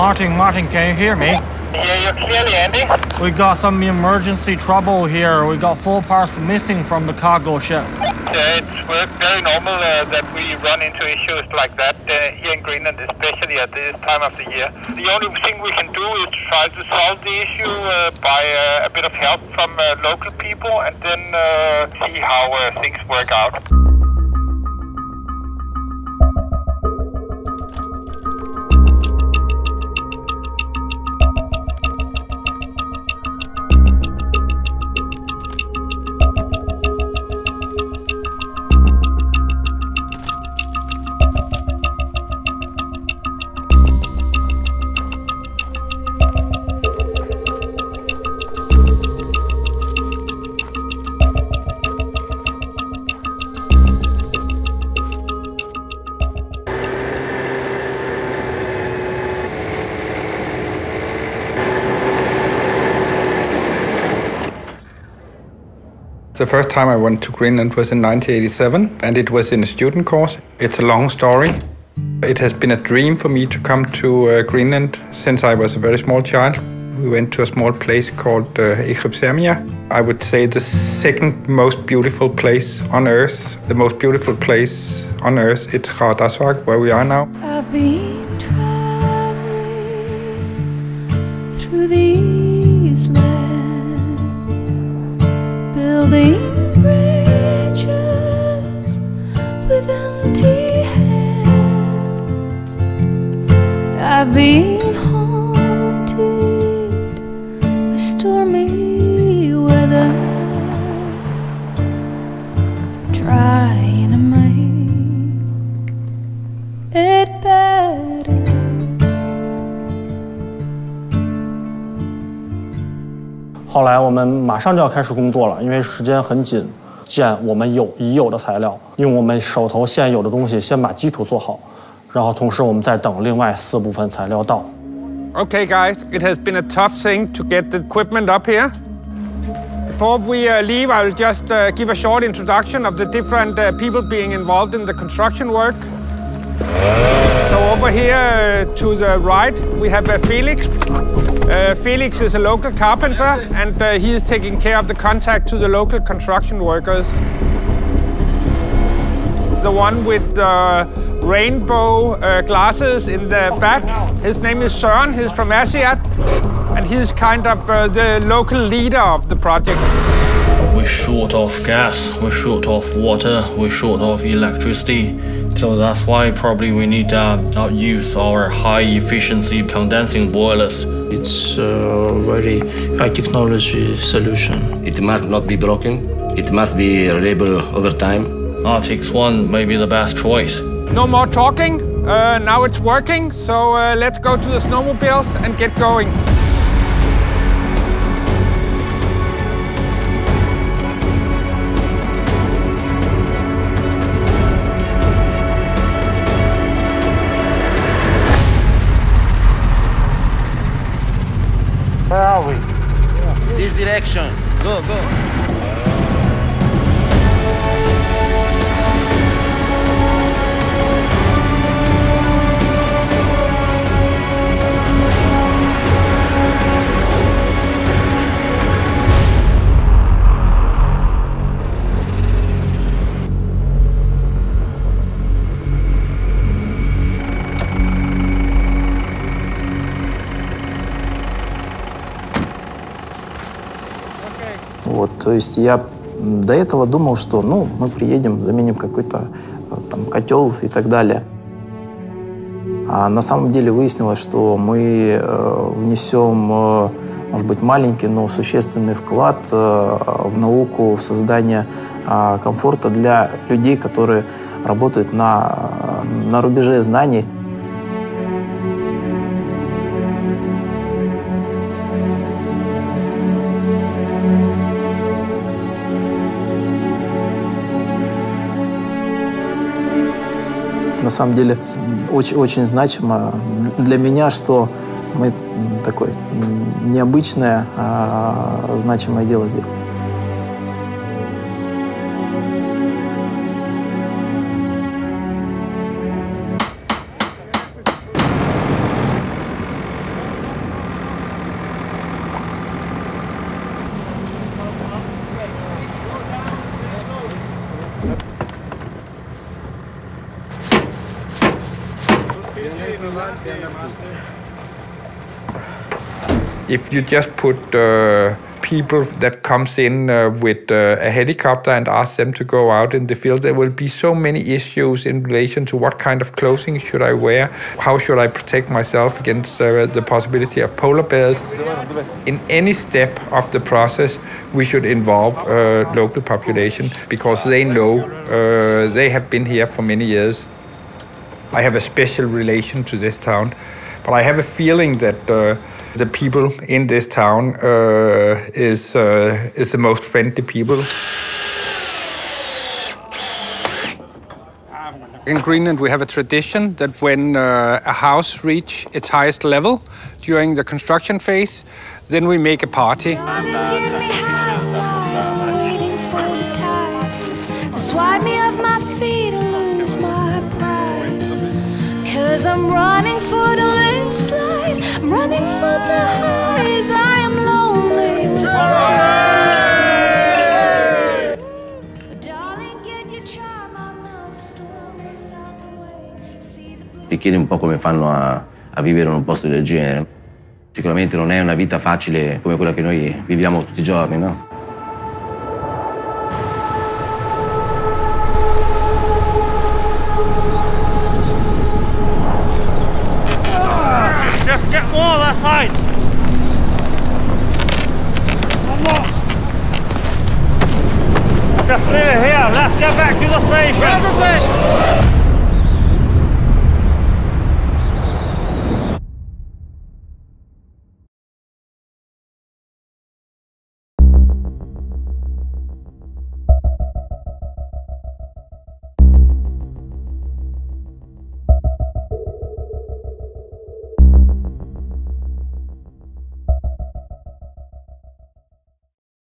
Martin, Martin, can you hear me? Yeah, you clearly, Andy. We got some emergency trouble here. We got four parts missing from the cargo ship. Uh, it's very normal uh, that we run into issues like that uh, here in Greenland, especially at this time of the year. The only thing we can do is try to solve the issue uh, by uh, a bit of help from uh, local people and then see how things work out. The first time I went to Greenland was in 1987, and it was in a student course. It's a long story. It has been a dream for me to come to uh, Greenland since I was a very small child. We went to a small place called uh, I would say the second most beautiful place on earth. The most beautiful place on earth, it's Qeqertarsuaq, where we are now. 后来我们马上就要开始工作了，因为时间很紧，建我们有已有的材料，用我们手头现有的东西先把基础做好，然后同时我们再等另外四部分材料到。Okay, guys, it has been a tough thing to get the equipment up here. Before we leave, I will just give a short introduction of the different people being involved in the construction work. So over here to the right, we have Felix. Uh, Felix is a local carpenter and uh, he is taking care of the contact to the local construction workers. The one with the rainbow uh, glasses in the back, his name is Søren, he's from Aasiaat and he's kind of uh, the local leader of the project. We're short of gas, we're short of water, we're short of electricity. So that's why probably we need to use our high efficiency condensing boilers. It's a very high technology solution. It must not be broken. It must be reliable over time. Arctic 1 may be the best choice. No more talking. Uh, now it's working. So uh, let's go to the snowmobiles and get going. Direction. Go, go. То есть я до этого думал, что ну, мы приедем, заменим какой-то э, там котел и так далее. А на самом деле выяснилось, что мы э, внесем, э, может быть, маленький, но существенный вклад в науку, в создание э, комфорта для людей, которые работают на, на рубеже знаний. На самом деле очень, очень значимо для меня, что мы такое необычное, а значимое дело сделали. If you just put uh, people that comes in uh, with uh, a helicopter and ask them to go out in the field, there will be so many issues in relation to what kind of clothing should I wear, how should I protect myself against uh, the possibility of polar bears. In any step of the process, we should involve uh, local population because they know, uh, they have been here for many years. I have a special relation to this town, but I have a feeling that uh, the people in this town uh, is uh, is the most friendly people. In Greenland, we have a tradition that when uh, a house reach its highest level during the construction phase, then we make a party. Swipe me ti chiedi un po' come fanno a, a vivere in un posto del genere. Sicuramente non è una vita facile come quella che noi viviamo tutti i giorni, no? Just leave it here. Let's get back to the station. We're the station.